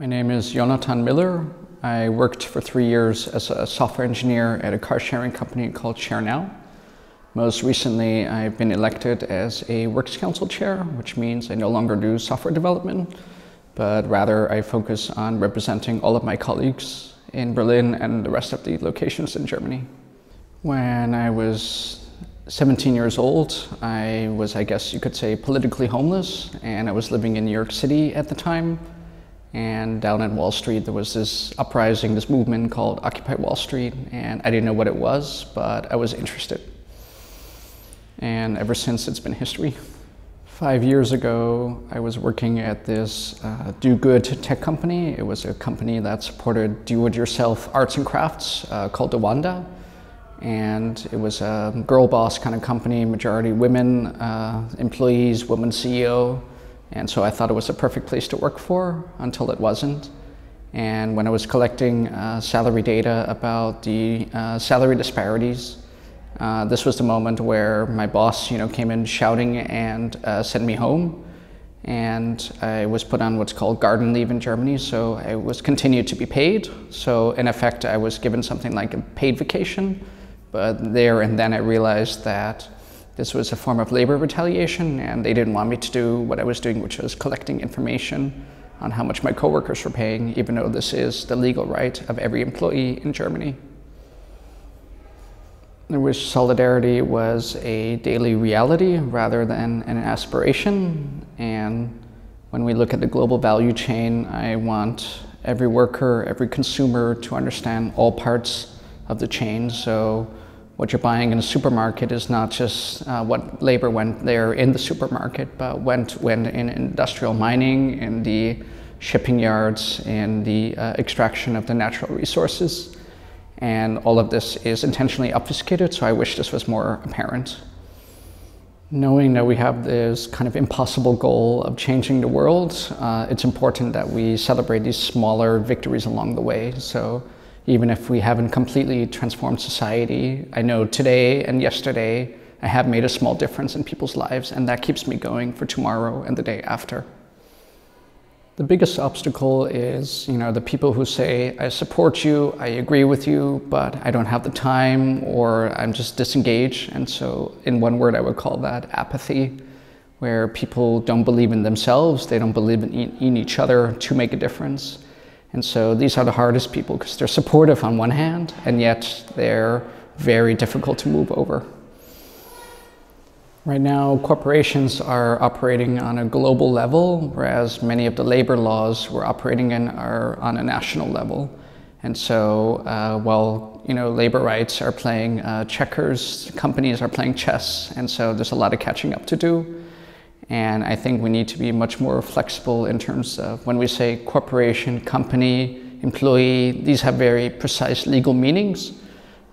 My name is Yonatan Miller. I worked for three years as a software engineer at a car sharing company called ShareNow. Most recently, I've been elected as a Works Council chair, which means I no longer do software development, but rather I focus on representing all of my colleagues in Berlin and the rest of the locations in Germany. When I was 17 years old, I was, I guess you could say, politically homeless, and I was living in New York City at the time. And down in Wall Street, there was this uprising, this movement called Occupy Wall Street, and I didn't know what it was, but I was interested. And ever since, it's been history. Five years ago, I was working at this uh, do good tech company. It was a company that supported do it yourself arts and crafts uh, called DaWanda. And it was a girl boss kind of company, majority women uh, employees, woman CEO. And so I thought it was a perfect place to work for until it wasn't. And when I was collecting uh, salary data about the uh, salary disparities, uh, this was the moment where my boss, you know, came in shouting and uh, sent me home. And I was put on what's called garden leave in Germany, so I was continued to be paid. So in effect, I was given something like a paid vacation. But there and then I realized that this was a form of labor retaliation, and they didn't want me to do what I was doing, which was collecting information on how much my coworkers were paying, even though this is the legal right of every employee in Germany. I wish solidarity was a daily reality rather than an aspiration. And when we look at the global value chain, I want every worker, every consumer to understand all parts of the chain. So what you're buying in a supermarket is not just uh, what labor went there in the supermarket, but went, went in industrial mining, in the shipping yards, in the uh, extraction of the natural resources. And all of this is intentionally obfuscated, so I wish this was more apparent. Knowing that we have this kind of impossible goal of changing the world, uh, it's important that we celebrate these smaller victories along the way. So even if we haven't completely transformed society. I know today and yesterday I have made a small difference in people's lives, and that keeps me going for tomorrow and the day after. The biggest obstacle is, you know, the people who say, I support you, I agree with you, but I don't have the time, or I'm just disengaged. And so, in one word, I would call that apathy, where people don't believe in themselves, they don't believe in, in each other to make a difference. And so these are the hardest people because they're supportive on one hand, and yet they're very difficult to move over. Right now, corporations are operating on a global level, whereas many of the labor laws we're operating in are on a national level. And so, uh, while you know labor rights are playing uh, checkers, companies are playing chess, and so there's a lot of catching up to do. And I think we need to be much more flexible in terms of when we say corporation, company, employee, these have very precise legal meanings.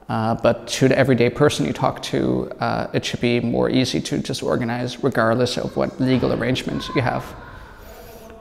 Uh, but to the everyday person you talk to, uh, it should be more easy to just organize regardless of what legal arrangements you have.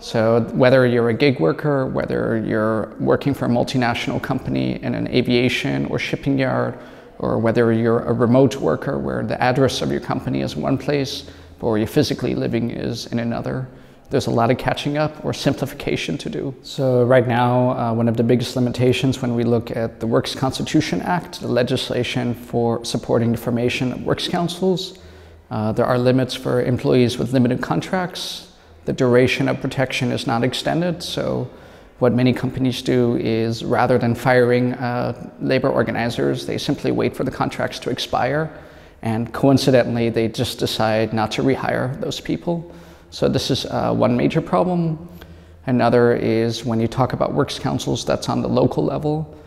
So whether you're a gig worker, whether you're working for a multinational company in an aviation or shipping yard, or whether you're a remote worker where the address of your company is one place, or you're physically living is in another. There's a lot of catching up or simplification to do. So right now, uh, one of the biggest limitations when we look at the Works Constitution Act, the legislation for supporting the formation of works councils, uh, there are limits for employees with limited contracts. The duration of protection is not extended, so what many companies do is rather than firing uh, labor organizers, they simply wait for the contracts to expire and coincidentally, they just decide not to rehire those people. So this is uh, one major problem. Another is when you talk about works councils, that's on the local level.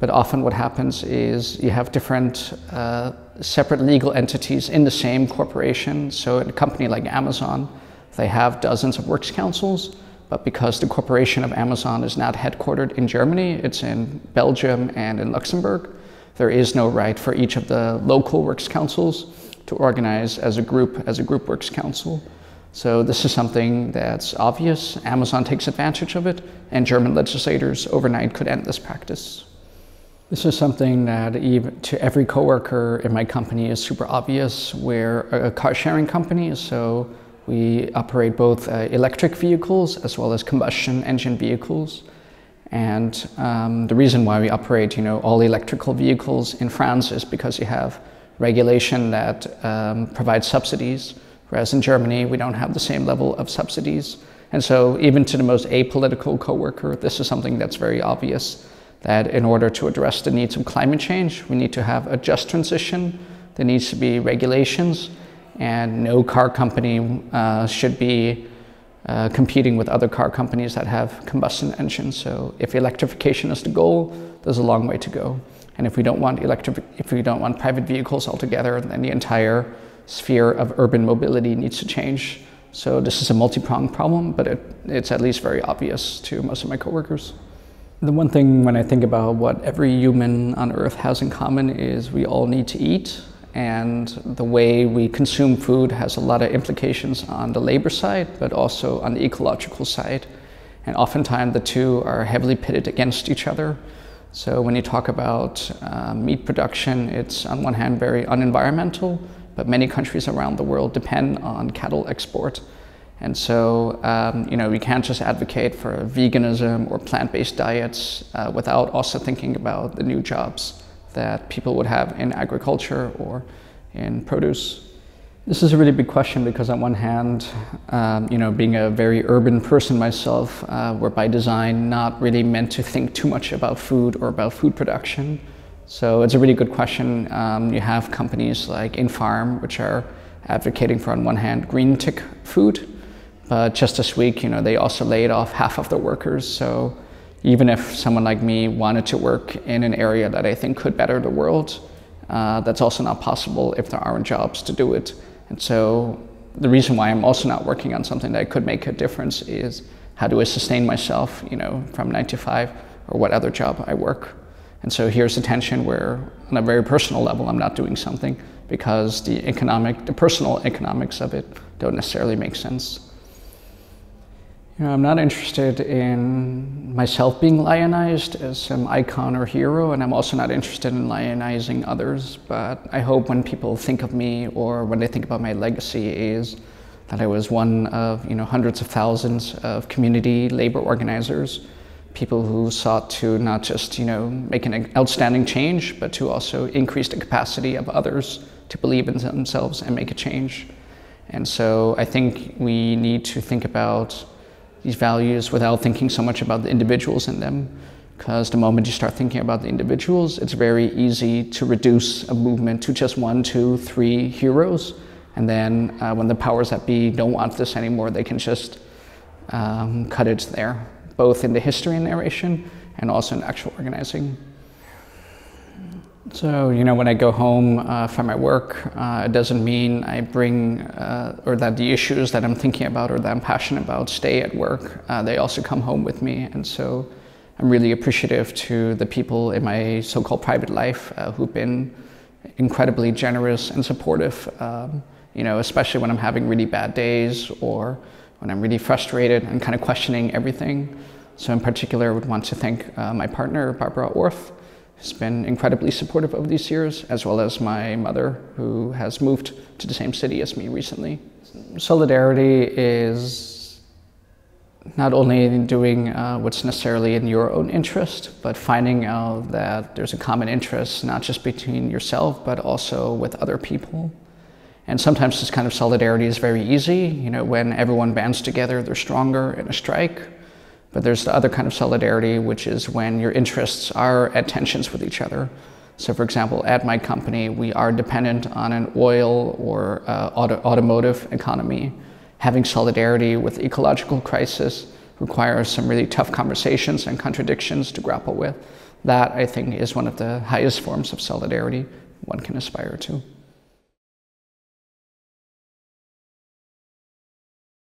But often what happens is you have different uh, separate legal entities in the same corporation. So in a company like Amazon, they have dozens of works councils, but because the corporation of Amazon is not headquartered in Germany, it's in Belgium and in Luxembourg, there is no right for each of the local works councils to organize as a group, as a group works council. So this is something that's obvious. Amazon takes advantage of it, and German legislators overnight could end this practice. This is something that even to every coworker in my company is super obvious. We're a car sharing company, so We operate both uh, electric vehicles as well as combustion engine vehicles. And um, the reason why we operate, you know, all electrical vehicles in France is because you have regulation that um, provides subsidies, whereas in Germany we don't have the same level of subsidies. And so even to the most apolitical coworker, this is something that's very obvious that in order to address the needs of climate change, we need to have a just transition. There needs to be regulations and no car company uh, should be uh, competing with other car companies that have combustion engines. So if electrification is the goal, there's a long way to go. And if we don't want electric, if we don't want private vehicles altogether, then the entire sphere of urban mobility needs to change. So this is a multi-pronged problem, but it, it's at least very obvious to most of my coworkers. The one thing when I think about what every human on Earth has in common is we all need to eat and the way we consume food has a lot of implications on the labor side, but also on the ecological side. And oftentimes the two are heavily pitted against each other. So when you talk about uh, meat production, it's on one hand very unenvironmental, but many countries around the world depend on cattle export. And so, um, you know, we can't just advocate for veganism or plant-based diets uh, without also thinking about the new jobs that people would have in agriculture or in produce? This is a really big question because on one hand, um, you know, being a very urban person myself, uh, we're by design not really meant to think too much about food or about food production. So it's a really good question. Um, you have companies like Infarm, which are advocating for, on one hand, green tick food, but just this week, you know, they also laid off half of the workers. So even if someone like me wanted to work in an area that I think could better the world, uh, that's also not possible if there aren't jobs to do it. And so the reason why I'm also not working on something that could make a difference is how do I sustain myself, you know, from nine to five or what other job I work. And so here's the tension where on a very personal level, I'm not doing something because the economic, the personal economics of it don't necessarily make sense. You know, I'm not interested in myself being lionized as some icon or hero, and I'm also not interested in lionizing others. But I hope when people think of me or when they think about my legacy is that I was one of you know hundreds of thousands of community labor organizers, people who sought to not just you know make an outstanding change, but to also increase the capacity of others to believe in themselves and make a change. And so I think we need to think about these values without thinking so much about the individuals in them. Because the moment you start thinking about the individuals, it's very easy to reduce a movement to just one, two, three heroes. And then uh, when the powers that be don't want this anymore, they can just um, cut it there, both in the history and narration and also in actual organizing. So, you know, when I go home uh, from my work, uh, it doesn't mean I bring, uh, or that the issues that I'm thinking about or that I'm passionate about stay at work. Uh, they also come home with me. And so I'm really appreciative to the people in my so called private life uh, who've been incredibly generous and supportive, um, you know, especially when I'm having really bad days or when I'm really frustrated and kind of questioning everything. So, in particular, I would want to thank uh, my partner, Barbara Orth has been incredibly supportive over these years, as well as my mother, who has moved to the same city as me recently. Solidarity is not only doing uh, what's necessarily in your own interest, but finding out that there's a common interest, not just between yourself, but also with other people. And sometimes this kind of solidarity is very easy. You know, when everyone bands together, they're stronger in a strike. But there's the other kind of solidarity, which is when your interests are at tensions with each other. So, for example, at my company, we are dependent on an oil or uh, auto automotive economy. Having solidarity with ecological crisis requires some really tough conversations and contradictions to grapple with. That, I think, is one of the highest forms of solidarity one can aspire to.